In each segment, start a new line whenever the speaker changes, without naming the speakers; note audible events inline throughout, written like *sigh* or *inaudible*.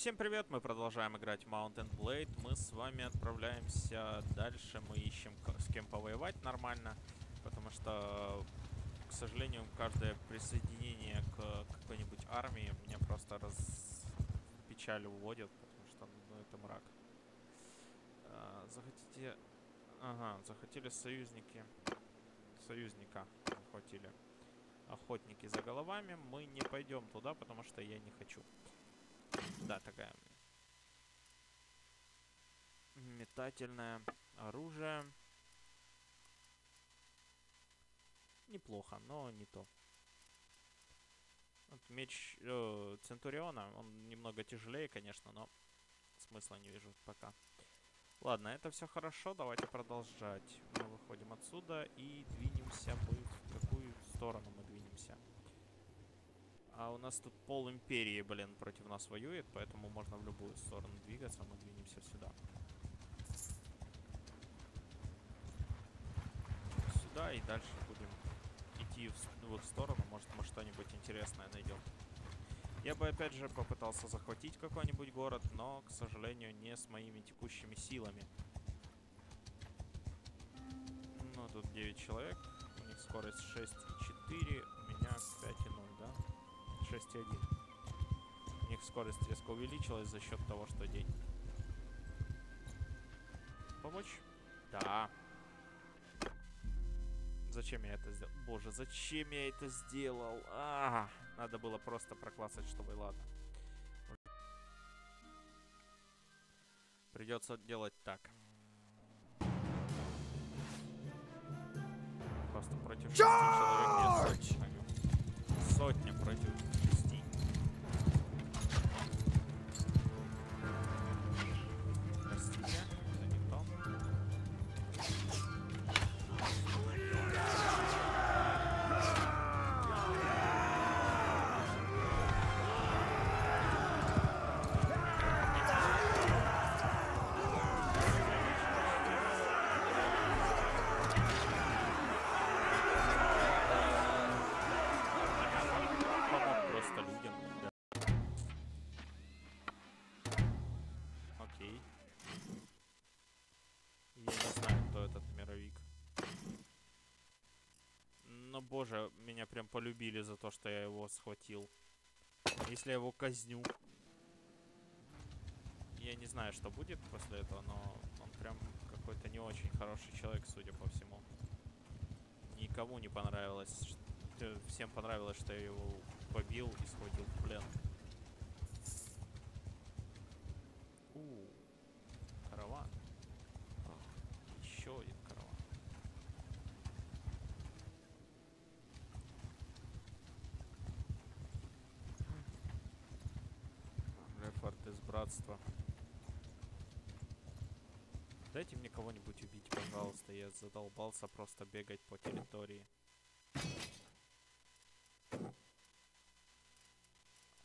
Всем привет, мы продолжаем играть Mountain Blade. Мы с вами отправляемся дальше, мы ищем с кем повоевать нормально, потому что, к сожалению, каждое присоединение к какой-нибудь армии меня просто раз печаль уводит, потому что ну, это мрак. А, захотите... Ага, захотели союзники. Союзника захватили. Охотники за головами. Мы не пойдем туда, потому что я не хочу. Да, такая. Метательное оружие. Неплохо, но не то. Вот меч э, Центуриона, он немного тяжелее, конечно, но смысла не вижу пока. Ладно, это все хорошо, давайте продолжать. Мы выходим отсюда и двинемся в какую сторону мы. А у нас тут пол империи, блин, против нас воюет, поэтому можно в любую сторону двигаться, мы двинемся сюда. Сюда и дальше будем идти в, в сторону, может мы что-нибудь интересное найдем. Я бы опять же попытался захватить какой-нибудь город, но, к сожалению, не с моими текущими силами. Ну, тут 9 человек, у них скорость 6,4, у меня 5,0, да? 6,1. У них скорость резко увеличилась за счет того, что день. Помочь? Да. Зачем я это сделал? Боже, зачем я это сделал? А, -а, -а надо было просто проклассать, чтобы ладно. Придется делать так. Просто против шести человек нет сотня против боже, меня прям полюбили за то, что я его схватил. Если я его казню... Я не знаю, что будет после этого, но он прям какой-то не очень хороший человек, судя по всему. Никому не понравилось. Всем понравилось, что я его побил и схватил в плен. У, -у, -у караван. Еще один караван. Рефорд из братства. Дайте мне кого-нибудь убить, пожалуйста. Я задолбался просто бегать по территории.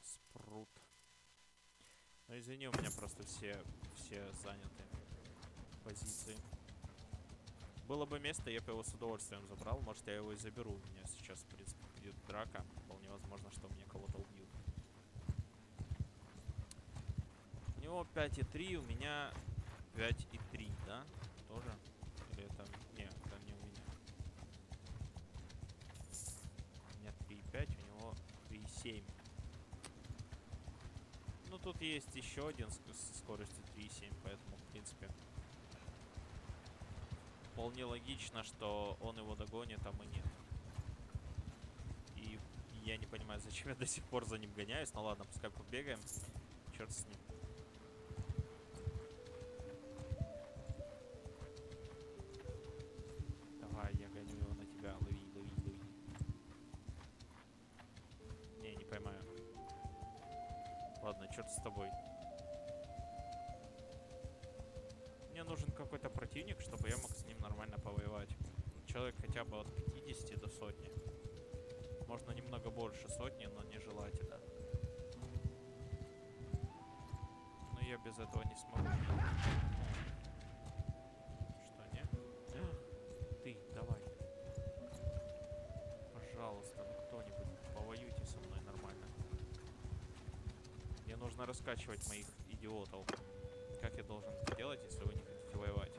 Спрут. Ну извини, у меня просто все, все заняты позиции. Было бы место, я бы его с удовольствием забрал. Может, я его и заберу. У меня сейчас, в принципе, будет драка. Вполне возможно, что мне кого-то убьют. него 5,3, у меня 5,3, да? Тоже? Или это... Нет, это не у меня. У меня 3,5, у него 3,7. Ну, тут есть еще один с, скоростью 3,7, поэтому, в принципе, вполне логично, что он его догонит, а мы нет. И я не понимаю, зачем я до сих пор за ним гоняюсь. Ну ладно, пускай побегаем. Черт с ним. Сотни. Можно немного больше сотни, но нежелательно. Но я без этого не смогу. Что, нет? *gasps* Ты, давай. Пожалуйста, ну кто-нибудь, повоюйте со мной нормально. нужно раскачивать моих идиотов. Как я должен это делать, если вы не хотите воевать?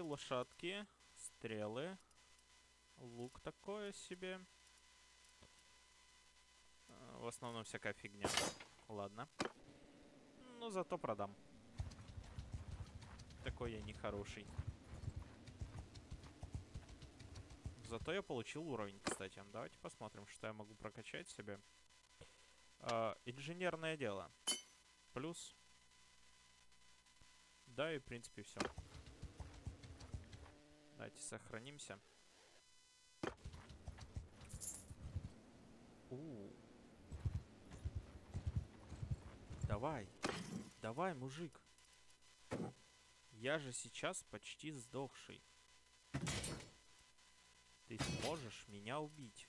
Лошадки, стрелы, лук такое себе. А, В основном всякая фигня. Ладно. Ну, зато продам. Такой я нехороший. Зато я получил уровень, кстати. Давайте посмотрим, что я могу прокачать себе. А, инженерное дело. Плюс. Да, и в принципе все. Давайте сохранимся. У. Давай. Давай, мужик. Я же сейчас почти сдохший. Ты сможешь меня убить.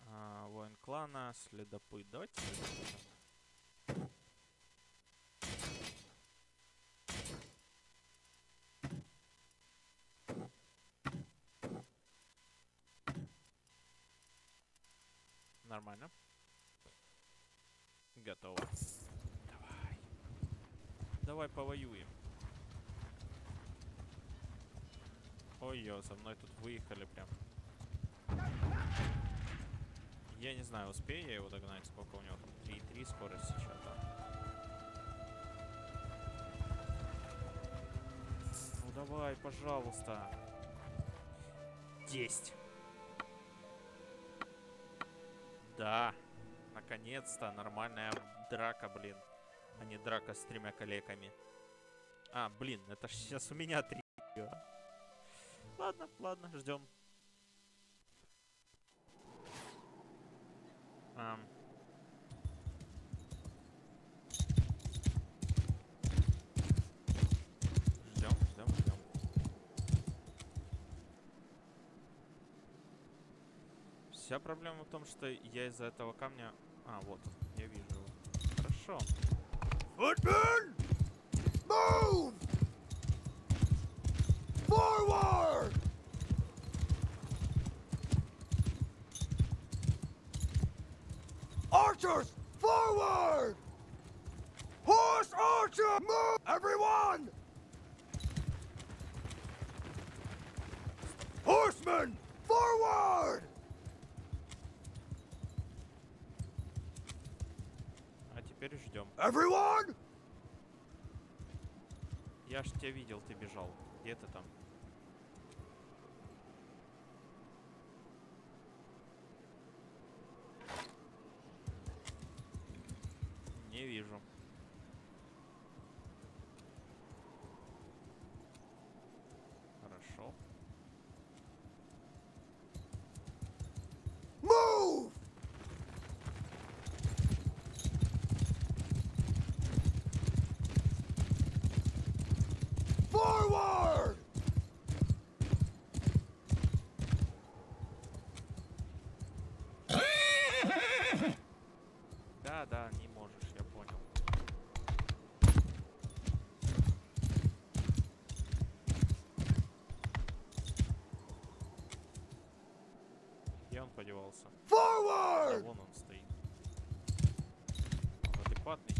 А, воин клана, следопыт. Давайте следопытом. Нормально. Готово. Давай. Давай повоюем. Ой-ё, за мной тут выехали прям. Я не знаю, успею я его догнать, сколько у него там. 3,3 скорость сейчас, да. Ну давай, пожалуйста. 10. Да. Наконец-то нормальная драка, блин. А не драка с тремя калеками. А, блин, это ж сейчас у меня три. Ладно, ладно, ждем. Ам. Ждем, ждем, ждем. Вся проблема в том, что я из-за этого камня... А, вот я вижу его. Хорошо.
Footman! Move! Forward! Archers, forward! Horse archer, move! Everyone! Horsemen, forward!
А теперь ждем.
Everyone!
Я ж тебя видел, ты бежал. Где ты там? Не вижу. Хорошо.
Move! Forward!
Да, да, не можешь, я понял. Где он подевался? А
Forward!
вон он стоит. Он адекватный,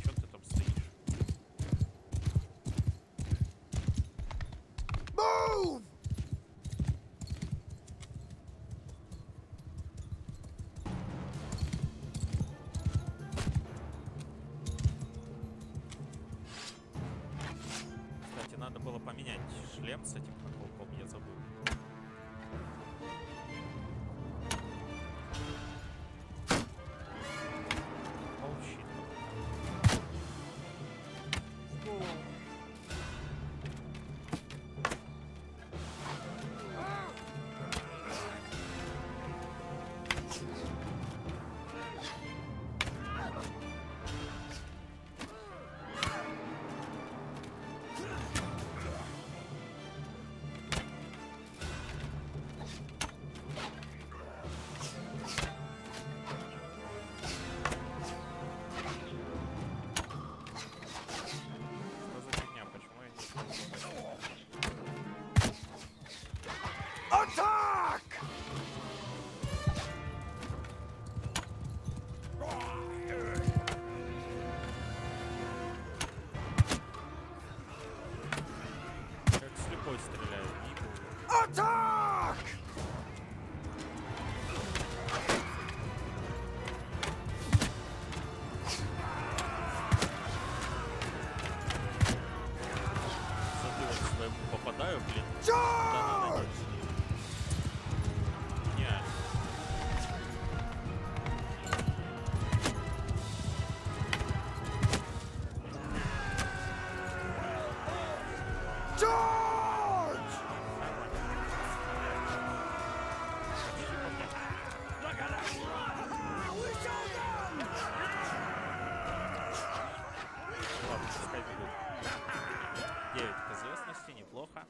неплохо.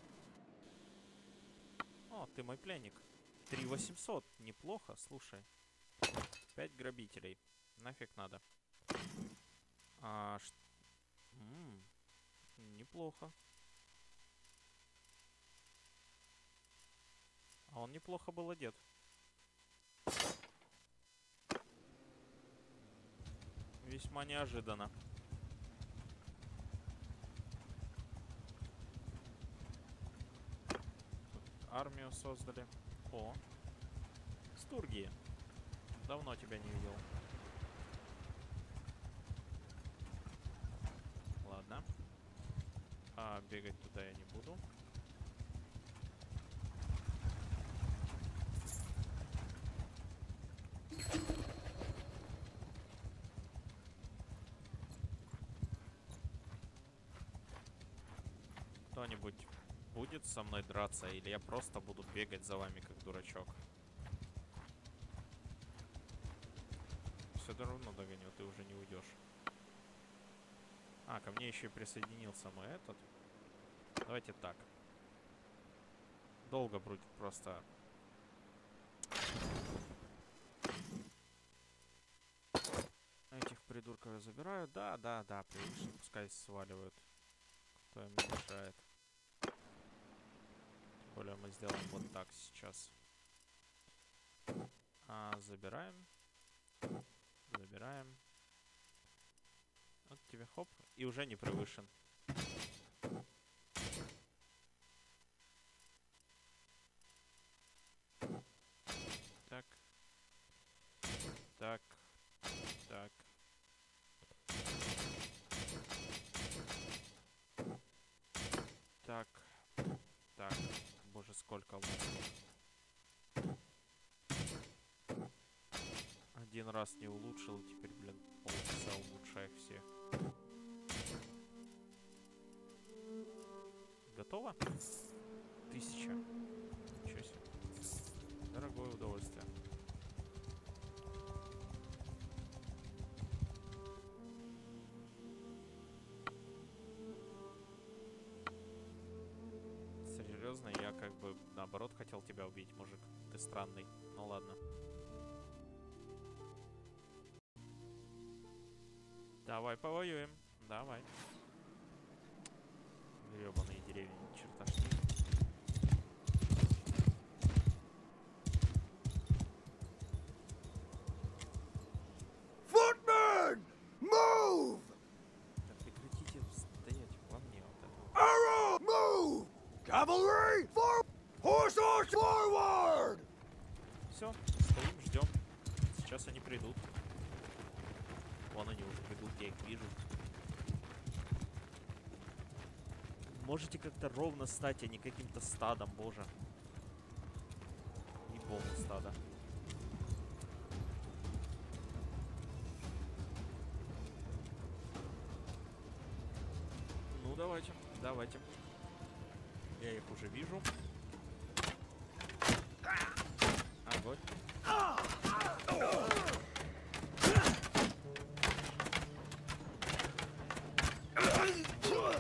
О, ты мой пленник. 3800, неплохо, слушай. 5 грабителей. Нафиг надо. А, ш- М, неплохо. А он неплохо был одет. Весьма неожиданно. армию создали. О, Стургии. Давно тебя не видел. Ладно. А бегать туда я не буду. Кто-нибудь будет со мной драться, или я просто буду бегать за вами, как дурачок? Все равно догоню, ты уже не уйдешь. А, ко мне еще и присоединился мой этот. Давайте так. Долго будет просто... Этих придурков я забираю. Да, да, да, пускай сваливают. Кто им мешает. Более мы сделаем вот так сейчас. А, забираем. Забираем. Вот тебе хоп. И уже не превышен. Так. Так. Так. Так. Так. Боже, сколько лучше. Один раз не улучшил, теперь, блин, полчаса улучшаю всех. Готово? Тысяча. Ничего себе. Дорогое удовольствие. Серьезно, я как бы наоборот хотел тебя убить, мужик. Ты странный. Ну ладно. Давай повоюем. Давай. Гребаные деревья, ни черта ж не.
Footmen! Move!
Да прекратите стоять во мне вот это.
Arrow! Move! Cavalry! For horse arch forward!
Все, стоим, ждем. Сейчас они придут. Вон они уже придут, я их вижу. Можете как-то ровно стать, а не каким-то стадом, боже. Не полное стадо. Ну, давайте, давайте. Я их уже вижу. Огонь.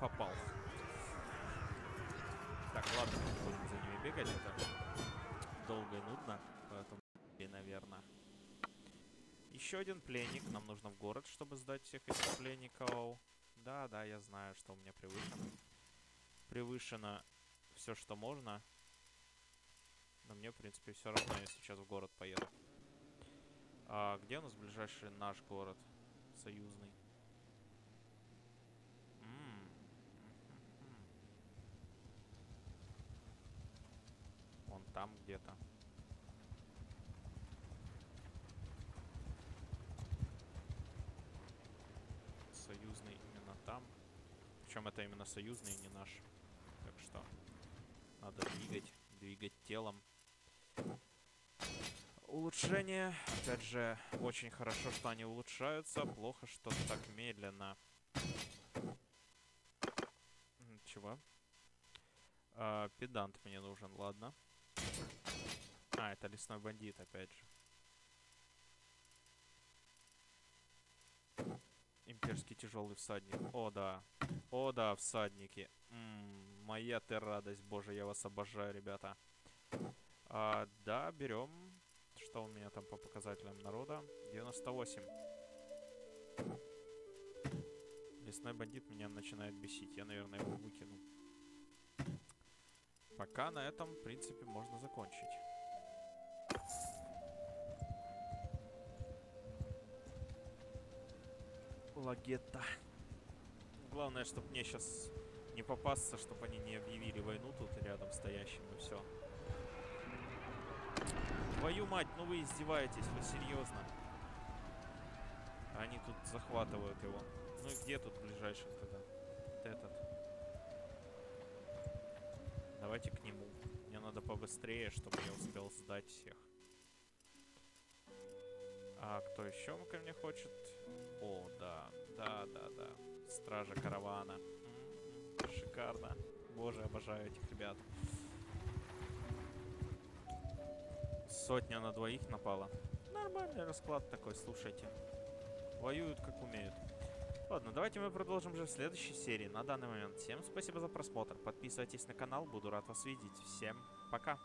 Попал. Так, ладно, не будем за ними бегать, это долго и нудно, поэтому, наверное. Еще один пленник, нам нужно в город, чтобы сдать всех этих пленников. Да, да, я знаю, что у меня превышено. Превышено все, что можно. Но мне, в принципе, все равно, я сейчас в город поеду. А где у нас ближайший наш город? Союзный. М, мгм. Вон там где-то. Союзный именно там. Причем это именно союзный, не наш. Так что надо двигать, двигать телом. Улучшение. Опять же, очень хорошо, что они улучшаются. Плохо, что так медленно. Чего? А, педант мне нужен, ладно. А, это лесной бандит, опять же. Имперский тяжелый всадник. О, да. О, да, всадники. М, моя ты радость, боже, я вас обожаю, ребята. А, да, берем. Что у меня там по показателям народа? 98. Лесной бандит меня начинает бесить. Я, наверное, его выкину. Пока на этом, в принципе, можно закончить. Лагетта. Главное, чтобы мне сейчас не попасться, чтобы они не объявили войну тут рядом стоящим, и все. Твою мать, ну вы издеваетесь, вы серьезно? Они тут захватывают его. Ну и где тут ближайший тогда? Вот этот. Давайте к нему. Мне надо побыстрее, чтобы я успел сдать всех. А кто еще ко мне хочет? О, да, да, да, да. Стража каравана. М, Шикарно. Боже, обожаю этих ребят. Сотня на двоих напала. Нормальный расклад такой, слушайте. Воюют как умеют. Ладно, давайте мы продолжим уже в следующей серии. На данный момент всем спасибо за просмотр. Подписывайтесь на канал, буду рад вас видеть. Всем пока.